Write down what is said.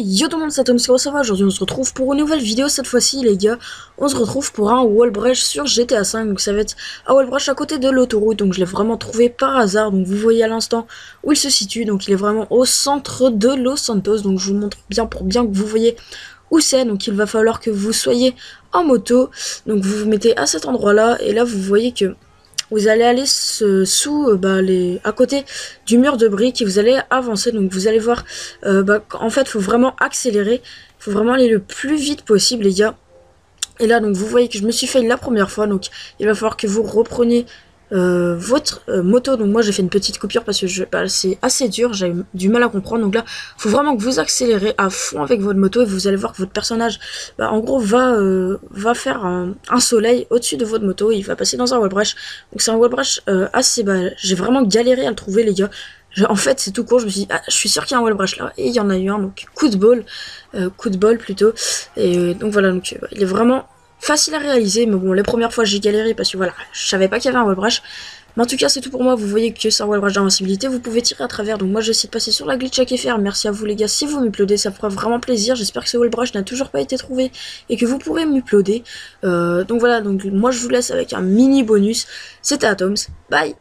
yo tout le monde, c'est Tom, ça va? Aujourd'hui on se retrouve pour une nouvelle vidéo. Cette fois-ci les gars. On se retrouve pour un wall brush sur GTA 5, donc ça va être un wall brush à côté de l'autoroute, donc je l'ai vraiment trouvé par hasard. Donc vous voyez à l'instant où il se situe, donc il est vraiment au centre de Los Santos, donc je vous montre bien pour bien que vous voyez où c'est. Donc il va falloir que vous soyez en moto, donc vous vous mettez à cet endroit là, et là vous voyez que vous allez aller sous euh, bah, les à côté du mur de briques et vous allez avancer. Donc vous allez voir euh, bah, en fait faut vraiment accélérer. Faut vraiment aller le plus vite possible les gars. Et là donc vous voyez que je me suis fait la première fois. Donc il va falloir que vous repreniez euh, votre euh, moto. Donc moi j'ai fait une petite coupure parce que bah, c'est assez dur, j'ai du mal à comprendre. Donc là, faut vraiment que vous accélérez à fond avec votre moto et vous allez voir que votre personnage, bah, en gros, va euh, va faire un, soleil au-dessus de votre moto. il va passer dans un wall brush. Donc c'est un wall brush assez bas. J'ai vraiment galéré à le trouver les gars. en fait, c'est tout court. Je me suis dit, ah, je suis sûr qu'il y a un wall brush là. Et il y en a eu un. Donc coup de bol, coup de bol plutôt. Et donc voilà. Donc il est vraiment facile à réaliser, mais bon, les premières fois j'ai galéré parce que voilà, je savais pas qu'il y avait un wallbrush. Mais en tout cas, c'est tout pour moi. Vous voyez que c'est un wallbrush d'invincibilité. Vous pouvez tirer à travers. Donc moi, j'essaie de passer sur la glitch à faire. Merci à vous les gars. Si vous m'uploadez, ça fera vraiment plaisir. J'espère que ce wallbrush n'a toujours pas été trouvé et que vous pourrez m'uploader. Euh, donc voilà. Donc moi, je vous laisse avec un mini bonus. C'était Atoms. Bye